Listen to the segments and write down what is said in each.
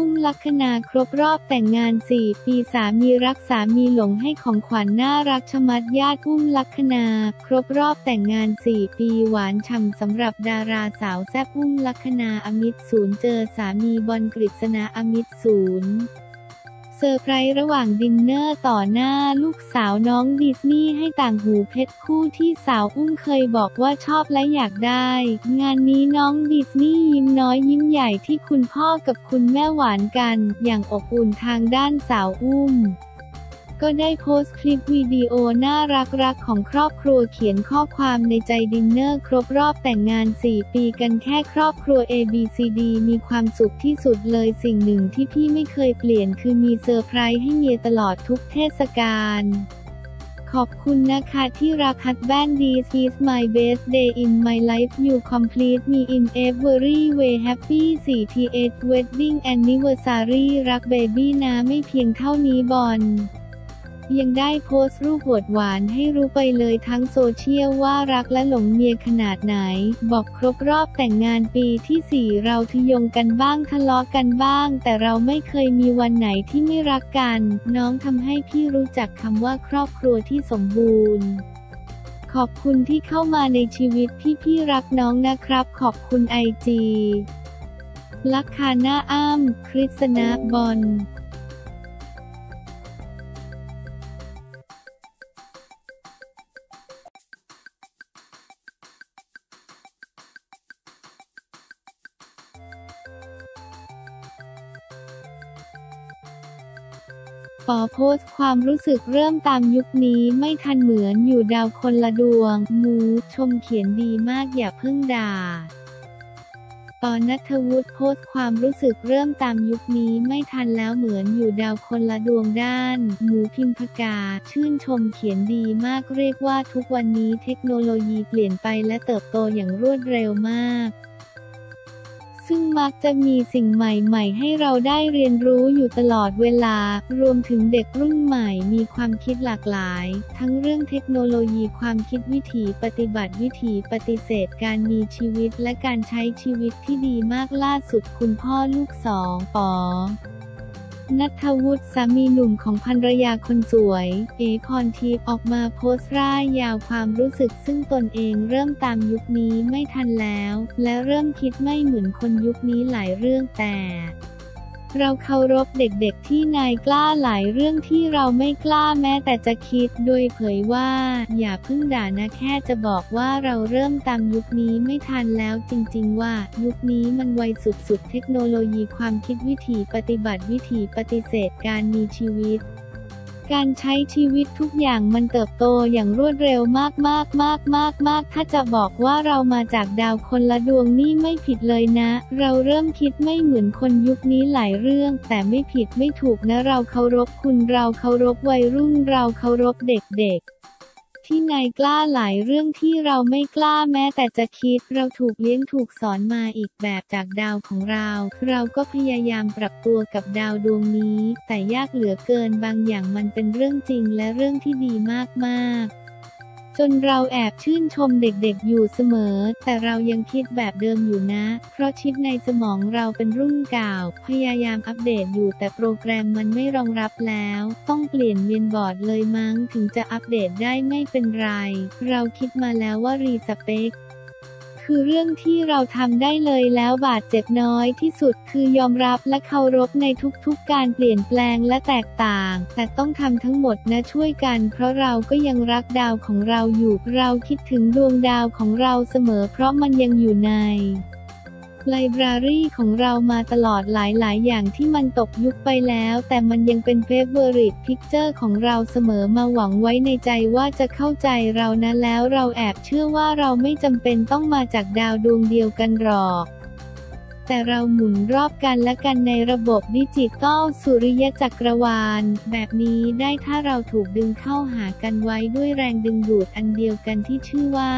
อุ้มลักขณาครบรอบแต่งงาน 4 ปีสามีรักสามีหลงให้ของขวัญน่ารักชะมัดยาดอุ้มลักขณา ครบรอบแต่งงาน 4 ปีหวานฉ่ำสำหรับดาราสาวแซ่บอุ้มลักขณาอมิตรศูนย์เจอสามีบอลกฤษณาอมิตรศูนย์ เซอร์ไพรส์ระหว่างดินเนอร์ต่อหน้าลูกสาวน้องดิสนีย์ให้ต่างหูเพชรคู่ที่สาวอุ้มเคยบอกว่าชอบและอยากได้ งานนี้น้องดิสนีย์ยิ้มน้อยยิ้มใหญ่ที่คุณพ่อกับคุณแม่หวานกัน อย่างอบอุ่นทางด้านสาวอุ้ม ก็ได้โพสต์คลิปวิดีโอน่ารักรักของครอบครัวเขียนข้อความในใจดินเนอร์ครบรอบแต่งงาน 4 ปีกันแค่ครอบครัว ABCD มีความสุขที่สุดเลยสิ่งหนึ่งที่พี่ไม่เคยเปลี่ยนคือมีเซอร์ไพรส์ให้เมียตลอดทุกเทศกาลขอบคุณนะคะที่รัก husband This is my best day in my life you complete me in every way happy 4th wedding anniversary รัก baby นะไม่เพียงเท่านี้บอล ยังได้โพสต์รูปหวดหวานให้รู้ไปเลยทั้งโซเชียลว่ารักและหลงเมียขนาดไหน บอกครบรอบแต่งงานปีที่ 4 เราทยงกันบ้างทะเลาะกันบ้าง แต่เราไม่เคยมีวันไหนที่ไม่รักกัน น้องทำให้พี่รู้จักคำว่าครอบครัวที่สมบูรณ์ขอบคุณที่เข้ามาในชีวิตพี่พี่รักน้องนะครับ ขอบคุณไอจีลักคาหน้าอ้ามคริสนะบอล ปอโพสต์ความรู้สึกเริ่มตามยุคนี้ไม่ทันเหมือนอยู่ดาวคนละดวง มูชมเขียนดีมากอย่าเพิ่งด่าตอนนัทวุฒิโพสต์ความรู้สึกเริ่มตามยุคนี้ไม่ทันแล้วเหมือนอยู่ดาวคนละดวงด้าน หมูพิมพกา ชื่นชมเขียนดีมากเรียกว่าทุกวันนี้เทคโนโลยีเปลี่ยนไปและเติบโตอย่างรวดเร็วมาก ซึ่งมักจะมีสิ่งใหม่ๆ ให้เราได้เรียนรู้อยู่ตลอดเวลา รวมถึงเด็กรุ่นใหม่มีความคิดหลากหลาย ทั้งเรื่องเทคโนโลยีความคิดวิถีปฏิบัติวิถีปฏิเสธการมีชีวิตและการใช้ชีวิตที่ดีมากล่าสุดคุณพ่อลูกสองปอ นัทวุฒิสามีหนุ่มของภรรยาคนสวย เอพรทีออกมาโพสต์ร่ายยาวความรู้สึกซึ่งตนเองเริ่มตามยุคนี้ไม่ทันแล้ว และเริ่มคิดไม่เหมือนคนยุคนี้หลายเรื่องแต่ เราเคารพเด็กๆที่นายกล้าหลายเรื่องที่เราไม่กล้าแม้แต่จะคิด โดยเผยว่า อย่าเพิ่งด่านะแค่จะบอกว่าเราเริ่มตามยุคนี้ไม่ทันแล้วจริงๆว่า ยุคนี้มันไวสุดๆ เทคโนโลยีความคิดวิถีปฏิบัติวิถีปฏิเสธการมีชีวิต การใช้ชีวิตทุกอย่างมันเติบโตอย่างรวดเร็วมากมากมากมากมากถ้าจะบอกว่าเรามาจากดาวคนละดวงนี่ไม่ผิดเลยนะ เราเริ่มคิดไม่เหมือนคนยุคนี้หลายเรื่อง แต่ไม่ผิดไม่ถูกนะเราเคารพคุณเราเคารพวัยรุ่นเราเคารพเด็กๆ ที่นายกล้าหลายเรื่องที่เราไม่กล้าแม้แต่จะคิด เราถูกเลี้ยงถูกสอนมาอีกแบบจากดาวของเรา เราก็พยายามปรับตัวกับดาวดวงนี้ แต่ยากเหลือเกินบางอย่างมันเป็นเรื่องจริงและเรื่องที่ดีมากๆ จนเราแอบชื่นชมเด็กๆอยู่เสมอ แต่เรายังคิดแบบเดิมอยู่นะ เพราะชิปในสมองเราเป็นรุ่นเก่า พยายามอัปเดตอยู่แต่โปรแกรมมันไม่รองรับแล้ว ต้องเปลี่ยนเวียนบอร์ดเลยมั้ง ถึงจะอัปเดตได้ไม่เป็นไร เราคิดมาแล้วว่ารีสเปค คือเรื่องที่เราทำได้เลยแล้วบาดเจ็บน้อยที่สุดคือยอมรับและเคารพในทุกๆการเปลี่ยนแปลงและแตกต่าง แต่ต้องทำทั้งหมดนะช่วยกัน เพราะเราก็ยังรักดาวของเราอยู่ เราคิดถึงดวงดาวของเราเสมอเพราะมันยังอยู่ใน library ของเรามาตลอดหลาย ๆ อย่างที่มันตกยุคไปแล้ว แต่มันยังเป็น favorite picture ของเราเสมอมาหวังไว้ในใจว่าจะเข้าใจเรานะแล้วเราแอบเชื่อว่าเราไม่จำเป็นต้องมาจากดาวดวงเดียวกันหรอก แต่เราหมุนรอบกันและกันในระบบดิจิตอลสุริยจักรวาล แบบนี้ได้ถ้าเราถูกดึงเข้าหากันไว้ด้วยแรงดึงดูดอันเดียวกันที่ชื่อว่า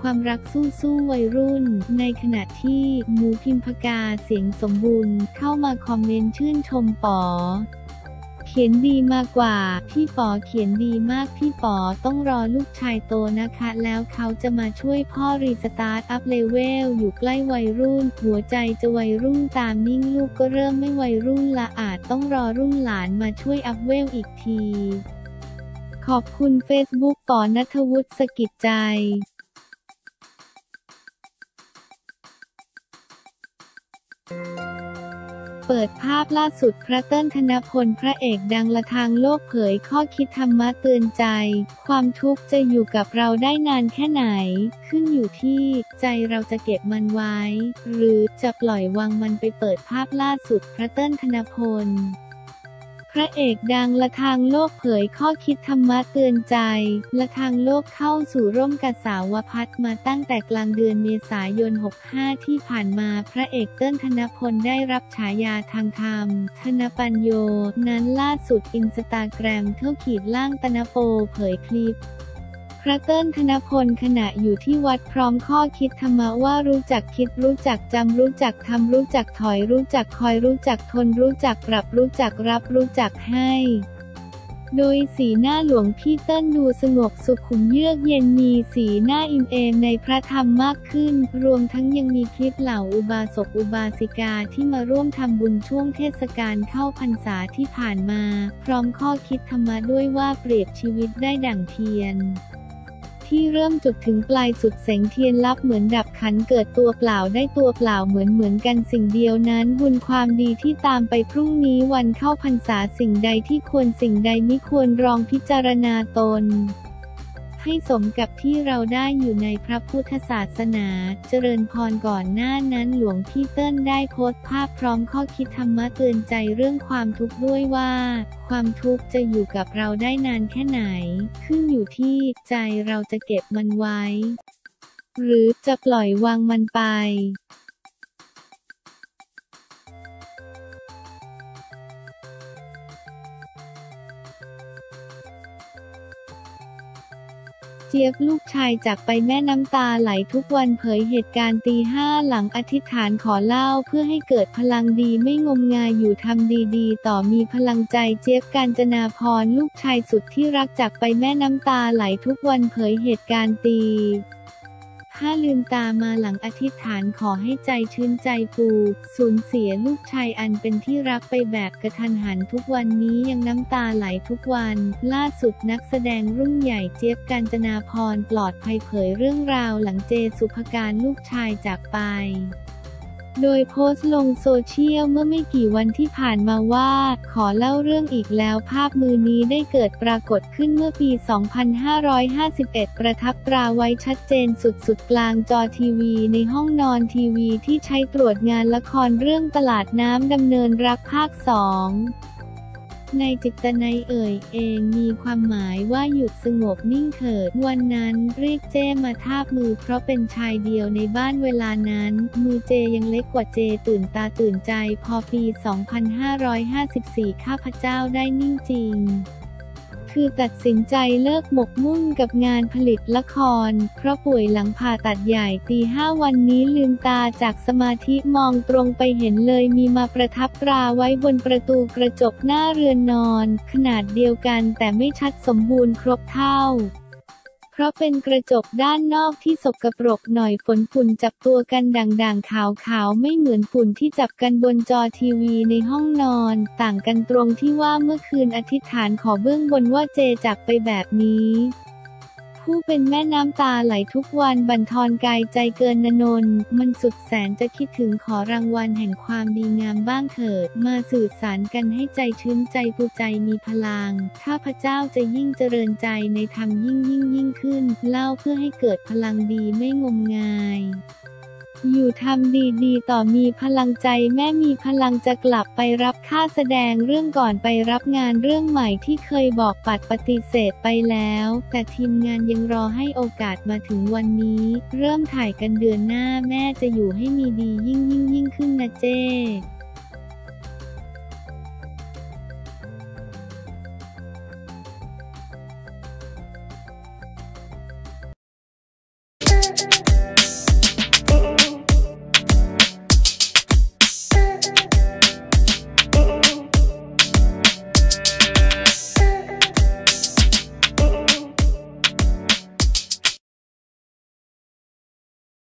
ความรักสู้สู้วัยรุ่น ในขณะที่หมูพิมพกาเสียงสมบูรณ์ เข้ามาคอมเมนต์ชื่นชมปอ ขียนดีมากกว่า พี่ป๋อเขียนดีมากพี่ป๋อต้องรอลูกชายโตนะคะ แล้วเขาจะมาช่วยพ่อ restart up level อยู่ใกล้วัยรุ่น หัวใจจะวัยรุ่นตามนิ่งลูกก็เริ่มไม่วัยรุ่นละอาจต้องรอรุ่นหลานมาช่วย up level อีกที ขอบคุณเฟซบุ๊กป๋อณัฐวุฒิสกิดใจ เปิดภาพล่าสุดพระเติ้ลธนพลพระเอกดังละทางโลกเผยข้อคิดธรรมะเตือนใจ ความทุกข์จะอยู่กับเราได้นานแค่ไหน ขึ้นอยู่ที่ใจเราจะเก็บมันไว้ หรือจะปล่อยวางมันไปเปิดภาพล่าสุดพระเติ้ลธนพล พระเอกดังละทางโลกเผยข้อคิดธรรมะเตือนใจ ละทางโลกเข้าสู่ร่มกษาวพัฒมาตั้งแต่กลางเดือนเมษายน 65 ที่ผ่านมาพระเอกเติ้ลธนพลได้รับฉายาทางธรรม ธนปัญโย นั้นล่าสุดอินสตาแกรมเท่าขีดล่างตนโปเผยคลิป พระเติ้ลธนพลขณะอยู่ที่วัดพร้อมข้อคิดธรรมะว่ารู้จักคิดรู้จักจำรู้จักทำรู้จักถอยรู้จักคอยรู้จักทนรู้จักปรับรู้จักรับรู้จักให้ โดยสีหน้าหลวงพี่เติ้ลดูสงบสุขุมเยือกเย็นมีสีหน้าอิ่มเอมในพระธรรมมากขึ้น รวมทั้งยังมีคลิปเหล่าอุบาสกอุบาสิกาที่มาร่วมทำบุญช่วงเทศกาลเข้าพรรษาที่ผ่านมา พร้อมข้อคิดธรรมะด้วยว่าเปรียบชีวิตได้ดั่งเทียน ที่เริ่มจุดถึงปลายสุดแสงเทียนลับเหมือนดับขันเกิดตัวเปล่าได้ตัวเปล่าเหมือนเหมือนกันสิ่งเดียวนั้น บุญความดีที่ตามไปพรุ่งนี้วันเข้าพรรษาสิ่งใดที่ควรสิ่งใดไม่ควรรองพิจารณาตน ให้สมกับที่เราได้อยู่ในพระพุทธศาสนา เจริญพรก่อนหน้านั้นหลวงพี่เติ้ลได้โพสต์ภาพพร้อมข้อคิดธรรมะเตือนใจเรื่องความทุกข์ด้วยว่า ความทุกข์จะอยู่กับเราได้นานแค่ไหน ขึ้นอยู่ที่ใจเราจะเก็บมันไว้ หรือจะปล่อยวางมันไป เจี๊ยบลูกชายจากไปแม่น้ำตาไหลทุกวันเผยเหตุการณ์ตีห้าหลังอธิษฐานขอเล่าเพื่อให้เกิดพลังดีไม่งมงายอยู่ทำดีๆ ต่อมีพลังใจเจี๊ยบกาญจนาพรลูกชายสุดที่รักจากไปแม่น้ำตาไหลทุกวันเผยเหตุการณ์ตี ถ้าลืมตามาหลังอธิษฐานขอให้ใจชื้นใจปูสูญเสียลูกชายอันเป็นที่รักไปแบบกระทันหันทุกวันนี้ยังน้ำตาไหลทุกวัน ล่าสุดนักแสดงรุ่นใหญ่เจี๊ยบกาญจนาพรปลอดภัยเผยเรื่องราวหลังเจสุภการลูกชายจากไป โดยโพสต์ลงโซเชียลเมื่อไม่กี่วันที่ผ่านมาว่า ขอเล่าเรื่องอีกแล้วภาพมือนี้ได้เกิดปรากฏขึ้นเมื่อปี 2551 ประทับตราไว้ชัดเจนสุดๆ กลางจอทีวีในห้องนอนทีวีที่ใช้ตรวจงานละครเรื่องตลาดน้ำดำเนินรักภาคสอง ในจิตในเอ่ยเองมีความหมายว่าหยุดสงบนิ่งเถิด วันนั้นเรียกเจมาทาบมือเพราะเป็นชายเดียวในบ้านเวลานั้น มือเจยังเล็กกว่าเจตื่นตาตื่นใจพอปี 2554 ข้าพเจ้าได้นิ่งจริง คือตัดสินใจเลิกหมกมุ่นกับงานผลิตละคร เพราะป่วยหลังผ่าตัดใหญ่ตีห้าวันนี้ลืมตาจากสมาธิมองตรงไปเห็นเลยมีมาประทับตราไว้บนประตูกระจกหน้าเรือนนอน ขนาดเดียวกันแต่ไม่ชัดสมบูรณ์ครบเท่า เพราะเป็นกระจกด้านนอกที่สกปรกหน่อยฝนฝุ่นจับตัวกันด่างๆขาวๆไม่เหมือนฝุ่นที่จับกันบนจอทีวีในห้องนอน ต่างกันตรงที่ว่าเมื่อคืนอธิษฐานขอเบื้องบนว่าเจจากไปแบบนี้ ผู้เป็นแม่น้ำตาไหลทุกวันบันทอนกายใจเกินนนน มันสุดแสนจะคิดถึงขอรางวัลแห่งความดีงามบ้างเถิด มาสื่อสารกันให้ใจชื้นใจผู้ใจมีพลัง ข้าพเจ้าจะยิ่งเจริญใจในธรรมยิ่งยิ่งยิ่งขึ้น เล่าเพื่อให้เกิดพลังดีไม่งมงาย อยู่ทำดีๆต่อมีพลังใจแม่มีพลังจะกลับไปรับค่าแสดงเรื่องก่อนไปรับงานเรื่องใหม่ที่เคยบอกปัดปฏิเสธไปแล้ว แต่ทีมงานยังรอให้โอกาสมาถึงวันนี้ เริ่มถ่ายกันเดือนหน้าแม่จะอยู่ให้มีดียิ่งยิ่งยิ่งขึ้นนะเจ้